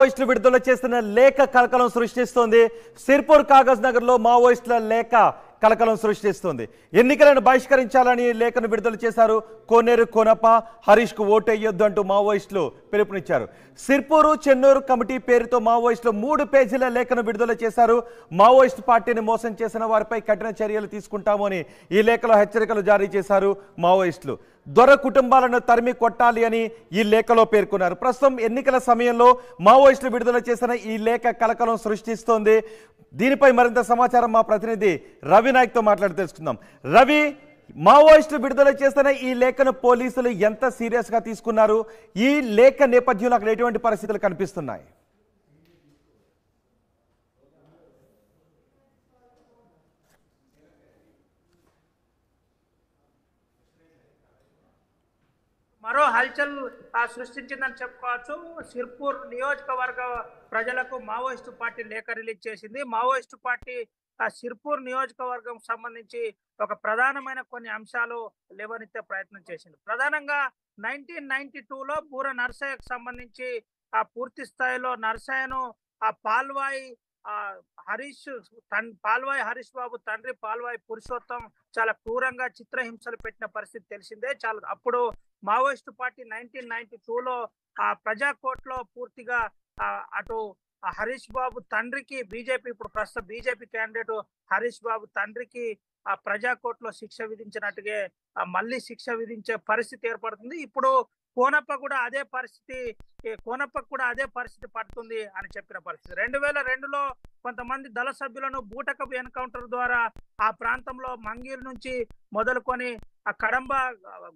మావోయిస్టులు విడుదల చేస్తున్న లేఖ కలకలం సృష్టిస్తోంది. సిర్పూర్ కాగజ్ నగర్లో మావోయిస్టుల లేఖ కలకలం సృష్టిస్తోంది. ఎన్నికలను బహిష్కరించాలని లేఖను విడుదల చేశారు కోనేరు కోనప్ప హరీష్కు ఓటేయొద్దు అంటూ మావోయిస్టులు పిలుపునిచ్చారు. సిర్పూరు చెన్నూరు కమిటీ పేరుతో మావోయిస్టులు మూడు పేజీల లేఖను విడుదల చేశారు. మావోయిస్టు పార్టీని మోసం చేసిన వారిపై కఠిన చర్యలు తీసుకుంటామని ఈ లేఖలో హెచ్చరికలు జారీ చేశారు మావోయిస్టులు. దొర కుటుంబాలను తరిమి కొట్టాలి అని ఈ లేఖలో పేర్కొన్నారు. ప్రస్తుతం ఎన్నికల సమయంలో మావోయిస్టులు విడుదల చేసిన ఈ లేఖ కలకలం సృష్టిస్తోంది. దీనిపై మరింత సమాచారం మా ప్రతినిధి రవి నాయక్తో మాట్లాడి తెలుసుకుందాం. రవి మావోయిస్టులు విడుదల చేసిన ఈ లేఖను పోలీసులు ఎంత సీరియస్గా తీసుకున్నారు? ఈ లేఖ నేపథ్యంలో అక్కడ ఎటువంటి పరిస్థితులు కనిపిస్తున్నాయి? మరో హల్చల్ సృష్టించిందని చెప్పుకోవచ్చు. సిర్పూర్ నియోజకవర్గ ప్రజలకు మావోయిస్టు పార్టీ లేఖ రిలీజ్ చేసింది. మావోయిస్టు పార్టీ ఆ సిర్పూర్ నియోజకవర్గం సంబంధించి ఒక ప్రధానమైన కొన్ని అంశాలు లేవనెత్తే ప్రయత్నం చేసింది. ప్రధానంగా నైన్టీన్ నైన్టీ టూలో బూర నర్సయ్యకు సంబంధించి ఆ పూర్తి స్థాయిలో నర్సయ్యను ఆ పాల్వాయి ఆ హరీష్ తన్ పాల్వాయి హరీష్ బాబు తండ్రి పాల్వాయి పురుషోత్తం చాలా క్రూరంగా చిత్రహింసలు పెట్టిన పరిస్థితి తెలిసిందే. చాలా అప్పుడు మావోయిస్ట్ పార్టీ నైన్టీన్ నైన్టీ టూలో ఆ ప్రజా పూర్తిగా అటు హరీష్ బాబు తండ్రికి బీజేపీ ఇప్పుడు ప్రస్తుతం బీజేపీ క్యాండిడేట్ హరీష్ బాబు తండ్రికి ఆ ప్రజా శిక్ష విధించినట్టుగా మళ్ళీ శిక్ష విధించే పరిస్థితి ఏర్పడుతుంది. ఇప్పుడు కోనప్ప కూడా అదే పరిస్థితి కోనప్ప కూడా అదే పరిస్థితి పడుతుంది అని చెప్పిన పరిస్థితి. రెండు వేల రెండులో కొంతమంది దళ సభ్యులను బూటకపు ఎన్కౌంటర్ ద్వారా ఆ ప్రాంతంలో మంగీర్ నుంచి మొదలుకొని ఆ కడంబ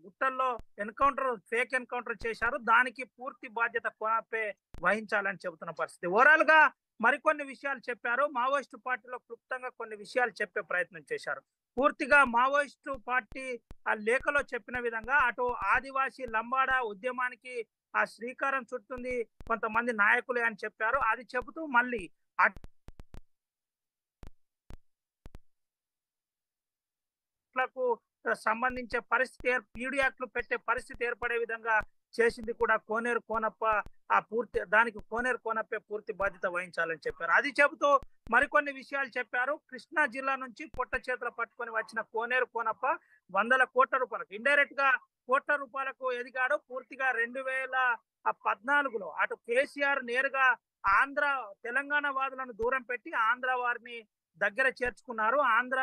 గుట్టల్లో ఎన్కౌంటర్ ఫేక్ ఎన్కౌంటర్ చేశారు. దానికి పూర్తి బాధ్యత కోనాపే వహించాలని చెబుతున్న పరిస్థితి. ఓవరాల్గా మరికొన్ని విషయాలు చెప్పారు. మావోయిస్టు పార్టీలో క్లుప్తంగా కొన్ని విషయాలు చెప్పే ప్రయత్నం చేశారు. పూర్తిగా మావోయిస్టు పార్టీ ఆ లేఖలో చెప్పిన విధంగా అటు ఆదివాసీ లంబాడా ఉద్యమానికి ఆ శ్రీకారం చుట్టుంది కొంతమంది నాయకులే అని చెప్పారు. అది చెబుతూ మళ్ళీ అట్లకు సంబంధించే పరిస్థితి పీడి యాక్ట్లు పెట్టే పరిస్థితి ఏర్పడే విధంగా చేసింది కూడా కోనేరు కోనప్ప. ఆ పూర్తి దానికి కోనేరు కోనప్పే పూర్తి బాధ్యత వహించాలని చెప్పారు. అది చెబుతూ మరికొన్ని విషయాలు చెప్పారు. కృష్ణా జిల్లా నుంచి పొట్ట చేతులు పట్టుకొని వచ్చిన కోనేరు కోనప్ప వందల కోట్ల రూపాయలకు ఇండైరెక్ట్గా కోట్ల రూపాయలకు ఎదిగాడు. పూర్తిగా రెండు వేల పద్నాలుగులో అటు కేసీఆర్ నేరుగా ఆంధ్ర తెలంగాణ వాదులను దూరం పెట్టి ఆంధ్ర వారిని దగ్గర చేర్చుకున్నారు. ఆంధ్ర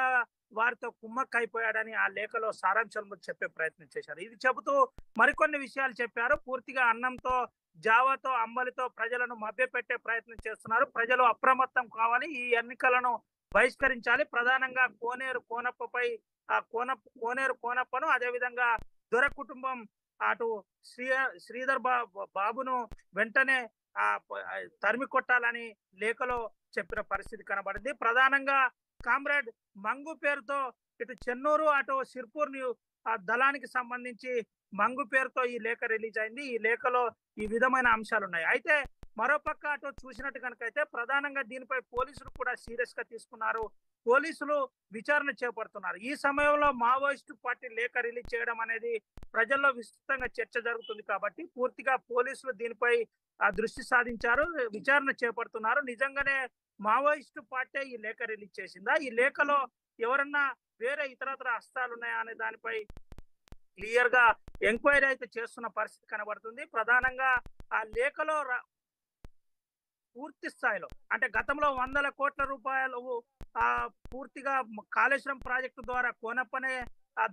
వారితో కుమ్మక్కైపోయాడని ఆ లేఖలో సారాంశంలో చెప్పే ప్రయత్నం చేశారు. ఇది చెబుతూ మరికొన్ని విషయాలు చెప్పారు. పూర్తిగా అన్నంతో జావాతో అమ్మలితో ప్రజలను మభ్యపెట్టే ప్రయత్నం చేస్తున్నారు. ప్రజలు అప్రమత్తం కావాలి. ఈ ఎన్నికలను బహిష్కరించాలి. ప్రధానంగా కోనేరు కోనప్పపై ఆ కోనప్ప కోనేరు కోనప్పను అదేవిధంగా దొర కుటుంబం అటు శ్రీ శ్రీధర్ బా- బాబును వెంటనే ఆ తరిమి కొట్టాలని లేఖలో చెప్పిన పరిస్థితి కనబడింది. ప్రధానంగా కామ్రేడ్ మంగు పేరుతో ఇటు చెన్నూరు అటు సిర్పూర్ ఆ దళానికి సంబంధించి మంగు పేరుతో ఈ లేఖ రిలీజ్ అయింది. ఈ లేఖలో ఈ విధమైన అంశాలు ఉన్నాయి అయితే మరోపక్క అటు చూసినట్టు కనుకైతే ప్రధానంగా దీనిపై పోలీసులు కూడా సీరియస్గా తీసుకున్నారు. పోలీసులు విచారణ చేపడుతున్నారు. ఈ సమయంలో మావోయిస్టు పార్టీ లేఖ రిలీజ్ చేయడం అనేది ప్రజల్లో విస్తృతంగా చర్చ జరుగుతుంది కాబట్టి పూర్తిగా పోలీసులు దీనిపై దృష్టి సాధించారు విచారణ చేపడుతున్నారు. నిజంగానే మావోయిస్టు పార్టీ ఈ లేఖ రిలీజ్ చేసిందా? ఈ లేఖలో ఎవరన్నా వేరే ఇతరత్ర హస్తాలు ఉన్నాయా అనే దానిపై క్లియర్గా ఎంక్వైరీ అయితే చేస్తున్న పరిస్థితి కనబడుతుంది. ప్రధానంగా ఆ లేఖలో పూర్తి స్థాయిలో అంటే గతంలో వందల కోట్ల రూపాయలు ఆ పూర్తిగా కాళేశ్వరం ప్రాజెక్టు ద్వారా కోనప్పనే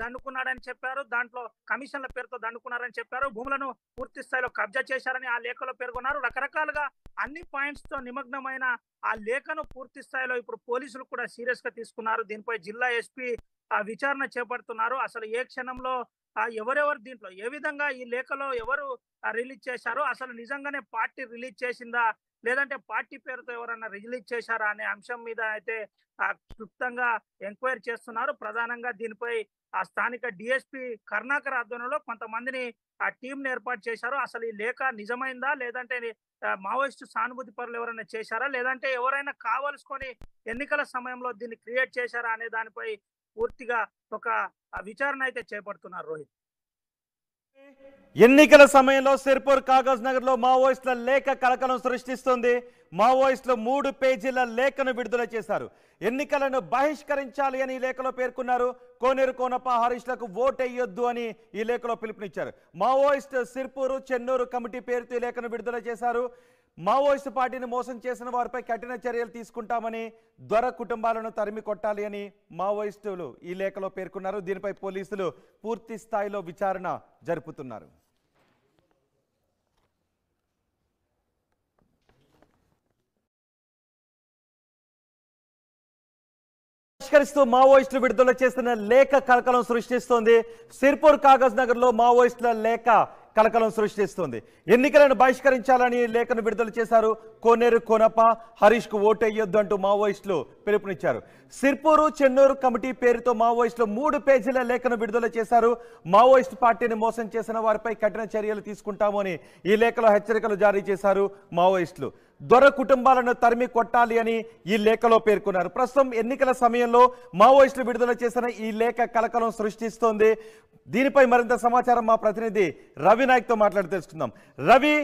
దండుకున్నాడని చెప్పారు. దాంట్లో కమిషన్ల పేరుతో దండుకున్నారని చెప్పారు. భూములను పూర్తి స్థాయిలో కబ్జా చేశారని ఆ లేఖలో పేర్కొన్నారు. రకరకాలుగా అన్ని పాయింట్స్తో నిమగ్నమైన ఆ లేఖను పూర్తి స్థాయిలో ఇప్పుడు పోలీసులు కూడా సీరియస్గా తీసుకున్నారు. దీనిపై జిల్లా ఎస్పీ ఆ విచారణ చేపడుతున్నారు. అసలు ఏ క్షణంలో ఆ ఎవరెవరు దీంట్లో ఏ విధంగా ఈ లేఖలో ఎవరు రిలీజ్ చేశారు? అసలు నిజంగానే పార్టీ రిలీజ్ చేసిందా? లేదంటే పార్టీ పేరుతో ఎవరన్నా రిలీజ్ చేశారా అనే అంశం మీద అయితే క్లుప్తంగా ఎంక్వైరీ చేస్తున్నారు. ప్రధానంగా దీనిపై ఆ స్థానిక డిఎస్పి కర్ణాకర్ ఆధ్వర్యంలో కొంతమందిని ఆ టీంని ఏర్పాటు చేశారు. అసలు ఈ లేఖ నిజమైందా? లేదంటే మావోయిస్టు సానుభూతి పరులు ఎవరైనా చేశారా? లేదంటే ఎవరైనా కావలసుకొని ఎన్నికల సమయంలో దీన్ని క్రియేట్ చేశారా అనే దానిపై పూర్తిగా ఒక విచారణ అయితే చేపడుతున్నారు రోహిత్. ఎన్నికల సమయంలో సిర్పూర్ కాగజ్ నగర్లో మావోయిస్టుల లేఖ కలకలం సృష్టిస్తుంది. మావోయిస్టులు మూడు పేజీల లేఖను విడుదల చేశారు. ఎన్నికలను బహిష్కరించాలి అని ఈ లేఖలో పేర్కొన్నారు. కోనేరు కోనప్ప హరీష్లకు ఓటెయ్యొద్దు అని ఈ లేఖలో పిలుపునిచ్చారు. మావోయిస్టు సిర్పూరు చెన్నూరు కమిటీ పేరుతో ఈ లేఖను విడుదల చేశారు. మావోయిస్టు పార్టీని మోసం చేసిన వారిపై కఠిన చర్యలు తీసుకుంటామని దొర కుటుంబాలను తరిమి కొట్టాలి అని మావోయిస్టులు ఈ లేఖలో పేర్కొన్నారు. దీనిపై పోలీసులు పూర్తి స్థాయిలో విచారణ జరుపుతున్నారు. బహిష్కరిస్తూ మావోయిస్టులు విడుదల చేసిన లేఖ కలకలం సృష్టిస్తోంది. సిర్పూర్ కాగజ్ నగర్లో మావోయిస్టుల లేఖ కలకలం సృష్టిస్తోంది ఎన్నికలను బహిష్కరించాలని లేఖను విడుదల చేశారు కోనేరు కోనప్ప హరీష్కు అంటూ మావోయిస్టులు పిలుపునిచ్చారు. సిర్పూరు చెన్నూరు కమిటీ పేరుతో మావోయిస్టులు మూడు పేజీల లేఖను విడుదల చేశారు. మావోయిస్టు పార్టీని మోసం చేసిన వారిపై కఠిన చర్యలు తీసుకుంటామని ఈ లేఖలో హెచ్చరికలు జారీ చేశారు మావోయిస్టులు. దొర కుటుంబాలను తరిమి కొట్టాలి అని ఈ లేఖలో పేర్కొన్నారు. ప్రస్తుతం ఎన్నికల సమయంలో మావోయిస్టులు విడుదల చేసిన ఈ లేఖ కలకలం సృష్టిస్తోంది. దీనిపై మరింత సమాచారం మా ప్రతినిధి రవి నాయక్తో మాట్లాడి తెలుసుకుందాం. రవి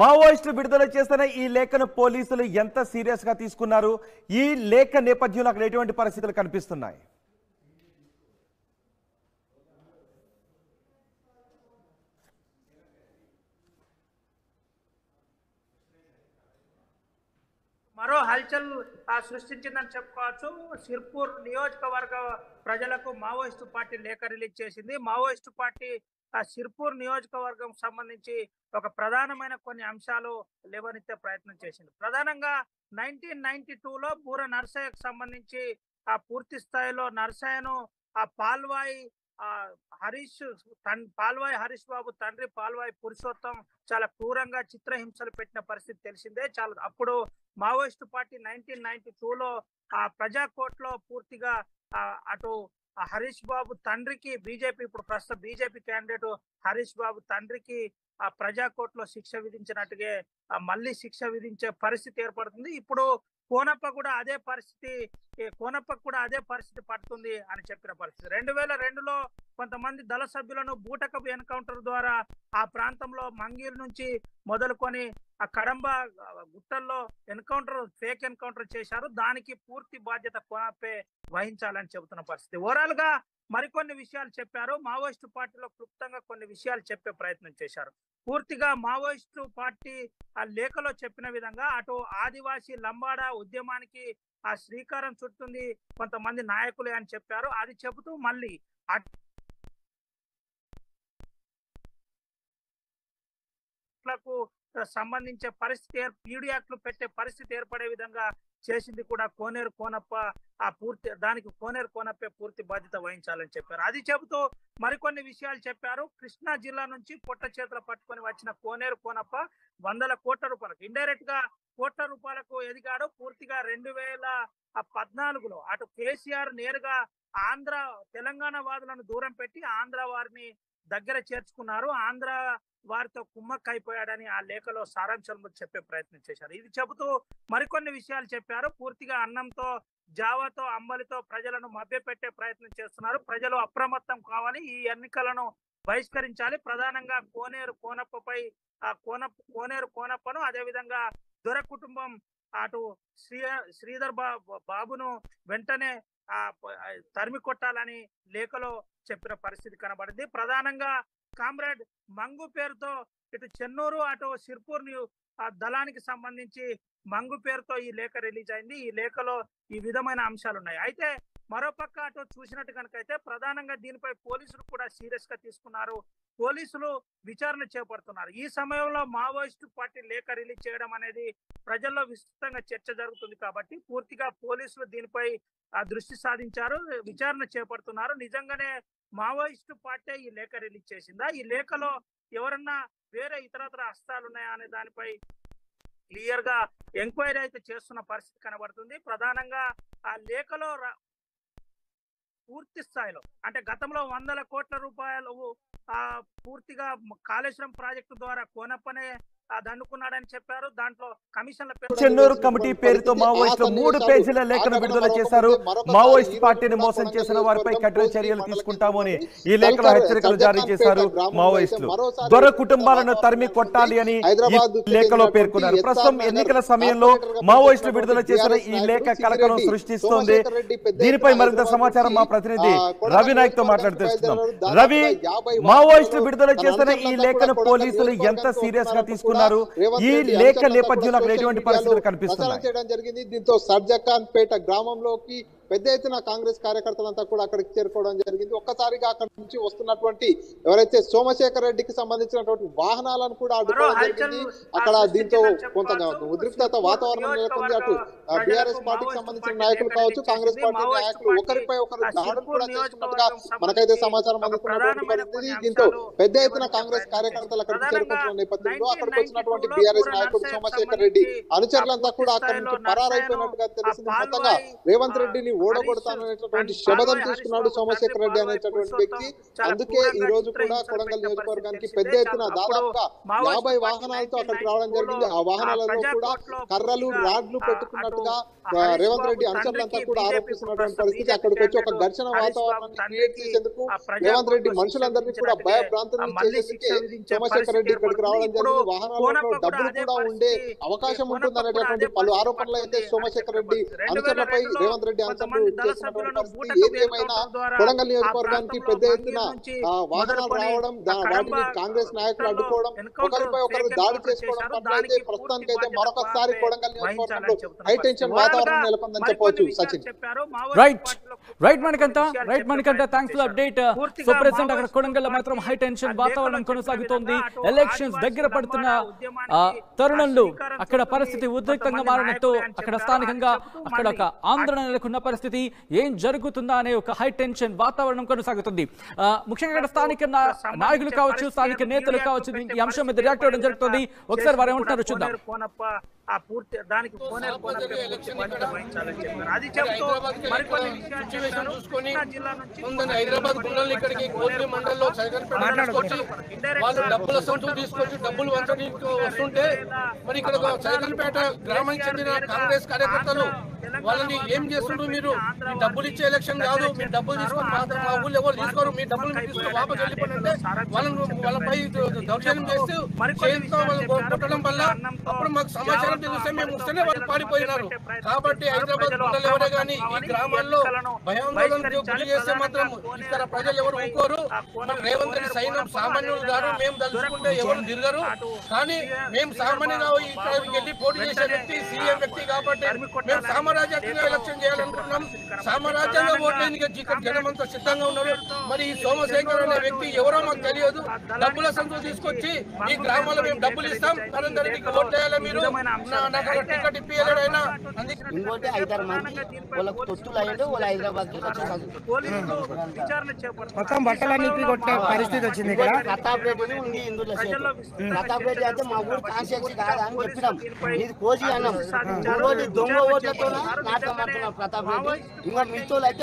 మావోయిస్టులు విడుదల చేసిన ఈ లేఖను పోలీసులు ఎంత సీరియస్గా తీసుకున్నారు? ఈ లేఖ నేపథ్యంలో అక్కడ ఎటువంటి పరిస్థితులు కనిపిస్తున్నాయి? మరో హల్చల్ ఆ, సృష్టించిందని చెప్పుకోవచ్చు. సిర్పూర్ నియోజకవర్గ ప్రజలకు మావోయిస్టు పార్టీ లేఖ రిలీజ్ చేసింది. మావోయిస్టు పార్టీ ఆ సిర్పూర్ నియోజకవర్గం సంబంధించి ఒక ప్రధానమైన కొన్ని అంశాలు లేవనెత్తే ప్రయత్నం చేసింది. ప్రధానంగా నైన్టీన్ నైన్టీ టూలో బూర నర్సయ్యకు సంబంధించి ఆ పూర్తి స్థాయిలో నర్సయ్యను ఆ పాల్వాయి హరీష్ తన్ పాల్వాయి హరీష్ బాబు తండ్రి పాల్వాయి పురుషోత్తం చాలా క్రూరంగా చిత్రహింసలు పెట్టిన పరిస్థితి తెలిసిందే. చాలా అప్పుడు మావోయిస్టు పార్టీ నైన్టీన్ నైన్టీ టూలో ఆ ప్రజా కోర్టులో పూర్తిగా ఆ, అటు హరీష్ బాబు తండ్రికి బీజేపీ ఇప్పుడు ప్రస్తుత బీజేపీ క్యాండిడేట్ హరీష్ బాబు తండ్రికి ఆ ప్రజా కోర్టులో శిక్ష విధించినట్టుగా మళ్ళీ శిక్ష విధించే పరిస్థితి ఏర్పడుతుంది. ఇప్పుడు కోనప్ప కూడా అదే పరిస్థితి కోనప్ప కోనప్పకు కూడా అదే పరిస్థితి పడుతుంది అని చెప్పిన పరిస్థితి. రెండు వేల రెండులో కొంతమంది దళ సభ్యులను బూటకపు ఎన్కౌంటర్ ద్వారా ఆ ప్రాంతంలో మంగీర్ నుంచి మొదలుకొని ఆ కడంబ గుట్టల్లో ఎన్కౌంటర్ ఫేక్ ఎన్కౌంటర్ చేశారు. దానికి పూర్తి బాధ్యత కోనప్పే వహించాలని చెబుతున్న పరిస్థితి. ఓవరాల్గా మరికొన్ని విషయాలు చెప్పారు. మావోయిస్టు పార్టీలో క్లుప్తంగా కొన్ని విషయాలు చెప్పే ప్రయత్నం చేశారు. పూర్తిగా మావోయిస్టు పార్టీ ఆ లేఖలో చెప్పిన విధంగా అటు ఆదివాసీ లంబాడ ఉద్యమానికి ఆ శ్రీకారం చుట్టుంది కొంతమంది నాయకులే అని చెప్పారు. అది చెబుతూ మళ్ళీ సంబంధించే పరిస్థితి పీడియాక్లు పెట్టే పరిస్థితి ఏర్పడే విధంగా చేసింది కూడా కోనేరు కోనప్ప ఆ పూర్తి దానికి కోనేరు కోనప్పే పూర్తి బాధ్యత వహించాలని చెప్పారు. అది చెబుతూ మరికొన్ని విషయాలు చెప్పారు. కృష్ణా జిల్లా నుంచి పొట్ట చేతులు పట్టుకొని వచ్చిన కోనేరు కోనప్ప వందల కోట్ల రూపాయలకు ఇండైరెక్ట్గా కోట్ల రూపాయలకు ఎదిగాడు. పూర్తిగా రెండు వేల పద్నాలుగులో అటు కేసీఆర్ నేరుగా ఆంధ్ర తెలంగాణ వాదులను దూరం పెట్టి ఆంధ్ర వారిని దగ్గర చేర్చుకున్నారు. ఆంధ్ర వారితో కుమ్మక్ అయిపోయాడని ఆ లేఖలో సారాంశం చెప్పే ప్రయత్నం చేశారు. ఇది చెబుతూ మరికొన్ని విషయాలు చెప్పారు. పూర్తిగా అన్నంతో జావాతో అంబలితో ప్రజలను మభ్యపెట్టే ప్రయత్నం చేస్తున్నారు. ప్రజలు అప్రమత్తం కావాలి. ఈ ఎన్నికలను బహిష్కరించాలి. ప్రధానంగా కోనేరు కోనప్పపై ఆ కోనప్ప కోనేరు కోనప్పను అదేవిధంగా దొర కుటుంబం అటు శ్రీ శ్రీధర్ బా- బాబును వెంటనే ఆ తరిమి కొట్టాలని లేఖలో చెప్పిన పరిస్థితి కనబడింది. ప్రధానంగా కామ్రేడ్ మంగు పేరుతో ఇటు చెన్నూరు అటు సిర్పూర్ ఆ దళానికి సంబంధించి మంగు పేరుతో ఈ లేఖ రిలీజ్ అయింది. ఈ లేఖలో ఈ విధమైన అంశాలు ఉన్నాయి. అయితే మరోపక్క అటు చూసినట్టు కనుక అయితే ప్రధానంగా దీనిపై పోలీసులు కూడా సీరియస్గా తీసుకున్నారు. పోలీసులు విచారణ చేపడుతున్నారు. ఈ సమయంలో మావోయిస్టు పార్టీ లేఖ రిలీజ్ చేయడం అనేది ప్రజల్లో విస్తృతంగా చర్చ జరుగుతుంది కాబట్టి పూర్తిగా పోలీసులు దీనిపై దృష్టి సాధించారు విచారణ చేపడుతున్నారు నిజంగానే మావోయిస్టు పార్టీ ఈ లేఖ రిలీజ్ చేసిందా? ఈ లేఖలో ఎవరన్నా వేరే ఇతరత్ర హస్తాలు ఉన్నాయా అనే దానిపై క్లియర్గా ఎంక్వైరీ అయితే చేస్తున్న పరిస్థితి కనబడుతుంది. ప్రధానంగా ఆ లేఖలో పూర్తి స్థాయిలో అంటే గతంలో వందల కోట్ల రూపాయలు ఆ పూర్తిగా కాళేశ్వరం ప్రాజెక్టు ద్వారా కోనప్పనే దండుకున్నాడని చెప్పారు. దాంట్లో కమిషన్ల పేరు చెన్నూరు కమిటీ పేరుతో మావోయిస్టులు మూడు పేజీల లేఖను విడుదల చేశారు. మావోయిస్ట్ పార్టీని మోసం చేసిన వారిపై కఠిన చర్యలు తీసుకుంటామని ఈ లేఖలో హెచ్చరికలు జారీ చేశారు మావోయిస్టులు. దొర కుటుంబాలను తరిమి కొట్టాలి అని ఈ లేఖలో పేర్కొన్నారు. ప్రస్తుతం ఎన్నికల సమయంలో మావోయిస్టులు విడుదల చేసిన ఈ లేఖ కలకలం సృష్టిస్తోంది. దీనిపై మరింత సమాచారం మా ప్రతినిధి రవి నాయక్తో మాట్లాడి తెలుసుకుందాం రవి మావోయిస్టులు విడుదల చేసిన ఈ లేఖను పోలీసులు ఎంత సీరియస్గా తీసుకున్నారు ఈ లేఖ నేపథ్యంలో అక్కడ ఎటువంటి పరిస్థితులు కనిపిస్తున్నాయి. చేయడం జరిగింది. దీంతో సర్జఖాన్ పేట గ్రామంలోకి పెద్ద ఎత్తున కాంగ్రెస్ కార్యకర్తలంతా కూడా అక్కడికి చేరుకోవడం జరిగింది. ఒక్కసారిగా అక్కడి నుంచి వస్తున్నటువంటి ఎవరైతే సోమశేఖర్ రెడ్డికి సంబంధించినటువంటి వాహనాలను కూడా అడ్డుకోవడం జరిగింది. అక్కడ దీంతో కొంత ఉద్రిక్తత వాతావరణం నెలకొంది అటు బీఆర్ఎస్ పార్టీకి సంబంధించిన నాయకులు కావచ్చు కాంగ్రెస్ పార్టీ నాయకులు ఒకరిపై ఒకరు దాడులు కూడా చేస్తున్నట్టుగా మనకైతే సమాచారం అందుతున్నటువంటి పరిస్థితి దీంతో పెద్ద ఎత్తున కాంగ్రెస్ కార్యకర్తలు అక్కడికి చేరుకుంటున్న నేపథ్యంలో అక్కడికి వచ్చినటువంటి బీఆర్ఎస్ నాయకుడు సోమశేఖర్ రెడ్డి అనుచరులంతా కూడా అక్కడి నుంచి పరారైపోయినట్టుగా తెలిసింది. మొత్తంగా రేవంత్ రెడ్డిని ఓడగొడతాననేటటువంటి శబదం తీసుకున్నాడు సోమశేఖర్ రెడ్డి అనేటటువంటి వ్యక్తి. అందుకే ఈ రోజు కూడా కొడంగల్ నియోజకవర్గానికి పెద్ద ఎత్తున దాదాపుగా యాభై వాహనాలతో అక్కడికి రావడం జరిగింది. ఆ వాహనాలలో కూడా కర్రలు రాడ్లు పెట్టుకున్నట్టుగా రేవంత్ రెడ్డి అనుచరులంతా కూడా ఆరోపిస్తున్నటువంటి పరిస్థితి అక్కడికి వచ్చి ఒక ఘర్షణ వాతావరణాన్ని క్రియేట్ చేసేందుకు రేవంత్ రెడ్డి మనుషులందరినీ కూడా భయభ్రాంతులను చేసేందుకే సోమశేఖర్ రెడ్డి ఇక్కడికి రావడం జరిగింది. వాహనాలలో డబ్బులు కూడా ఉండే అవకాశం ఉంటుందనేటటువంటి పలు ఆరోపణలు అయితే సోమశేఖర్ రెడ్డి అనుచరులపై రేవంత్ రెడ్డి కొడంగల్ నియోజకవర్గానికి పెద్ద ఎత్తున ఆ, వాహనాలు రావడం వాటిని కాంగ్రెస్ నాయకులు అడ్డుకోవడం ఒకరిపై ఒకరు దాడి చేసుకోవడం పట్ల అయితే ప్రస్తుతానికైతే మరొకసారి కొడంగల్ నియోజకవర్గంలో హై టెన్షన్ వాతావరణం నెలకొందని చెప్పవచ్చు Sachin. Right right Manikanta right Manikanta thanks for update so present అక్కడ కొడంగల్ మాత్రం హై టెన్షన్ వాతావరణం కొనసాగుతోంది. ఎలక్షన్స్ దగ్గర పడుతున్న ఆ, తరుణంలో అక్కడ పరిస్థితి ఉద్రిక్తంగా మారినట్టు అక్కడ స్థానికంగా అక్కడ ఒక ఆందోళన నెలకొన్న పరిస్థితి ఏం జరుగుతుందా అనే ఒక హై టెన్షన్ వాతావరణం కొనసాగుతుంది. ముఖ్యంగా ఇక్కడ స్థానిక నాయకులు కావచ్చు స్థానిక నేతలు కావచ్చు ఈ అంశం మీద రియాక్ట్ అవ్వడం జరుగుతుంది. ఒకసారి వారు ఏమంటున్నారో చూద్దాం. ఆ పూర్తి దానికి అది చెప్తూ మరికొన్ని విషయాలు హైదరాబాద్ గుండెలు ఇక్కడికి మండలంలో తీసుకొచ్చి వాళ్ళు డబ్బుల సొంతం తీసుకొచ్చి డబ్బులు వంచడానికి వస్తుంటే మరి ఇక్కడ సైకల్పేట గ్రామానికి చెందిన కాంగ్రెస్ కార్యకర్తలు వాళ్ళని ఏం చేస్తుండ్రు మీరు? మీ డబ్బులు ఇచ్చే ఎలక్షన్ కాదు మీరు డబ్బులు తీసుకొని మా మా ఊళ్ళో ఎవరు తీసుకోరు మీ డబ్బులు తీసుకొని వాపస్ వెళ్ళిపోండి అంటే వాళ్ళని వాళ్ళపై దౌర్జన్యం చేస్తూ చేతితో వాళ్ళు కొట్టడం వల్ల అప్పుడు మాకు సమాచారం తెలిస్తే మేము వస్తేనే వాళ్ళు పారిపోయినారు. కాబట్టి హైదరాబాద్ గుండెలు ఎవరే కానీ ఈ గ్రామాల్లో భయాందోళనకు గురి చేస్తే మాత్రం ఇక్కడ ప్రజలు ఎవరు ఊరుకోరు. మన రేవంత్ రెడ్డి సైన్యం సామాన్యులు గారు మేము తలుచుకుంటే ఎవరు తిరగరు. కానీ మేము సామాన్యంగా ఇక్కడ వెళ్ళి పోటీ చేసే వ్యక్తి సీఎం వ్యక్తి కాబట్టి మేము సామ్రాజ్యంగా ఎలక్షన్ చేయాలనుకుంటున్నాం సామ్రాజ్యంగా ఓట్లేందుకు ఇక్కడ జనం అంతా సిద్ధంగా ఉన్నారు. మరి ఈ సోమశేఖర్ అనే వ్యక్తి ఎవరో మాకు తెలియదు. డబ్బుల సంతో తీసుకొచ్చి ఈ గ్రామాల్లో మేము డబ్బులు ఇస్తాం. నరేందర్ రెడ్డికి ఓట్ వేయాలి మీరు? నా- నాకు అక్కడ టికెట్ ఇప్పియలేడు ఆయన. అందుకే ఇంకోటి ఐదారు మంది వాళ్ళకు తొత్తులు అయ్యాడు వాళ్ళు హైదరాబాద్కి వచ్చేసారు పోలీసులు విచారణ చేపడుతున్నారు. మొత్తం బట్టలన్నీ కొట్టే పరిస్థితి వచ్చింది ఇక్కడ. ప్రతాప్ రెడ్డి ఉంది ఇందులో. ప్రతాప్ రెడ్డి అయితే మా ఊరు కాన్స్టిట్యూన్సీ కాదా అని చెప్పినాం. ఇది కోసి అన్నాం. ఇంకోటి దొంగ ఓట్లతో మాట్లాడుతున్నాం ప్రతాప్ రెడ్డి. ఇంకా మీతో అయితే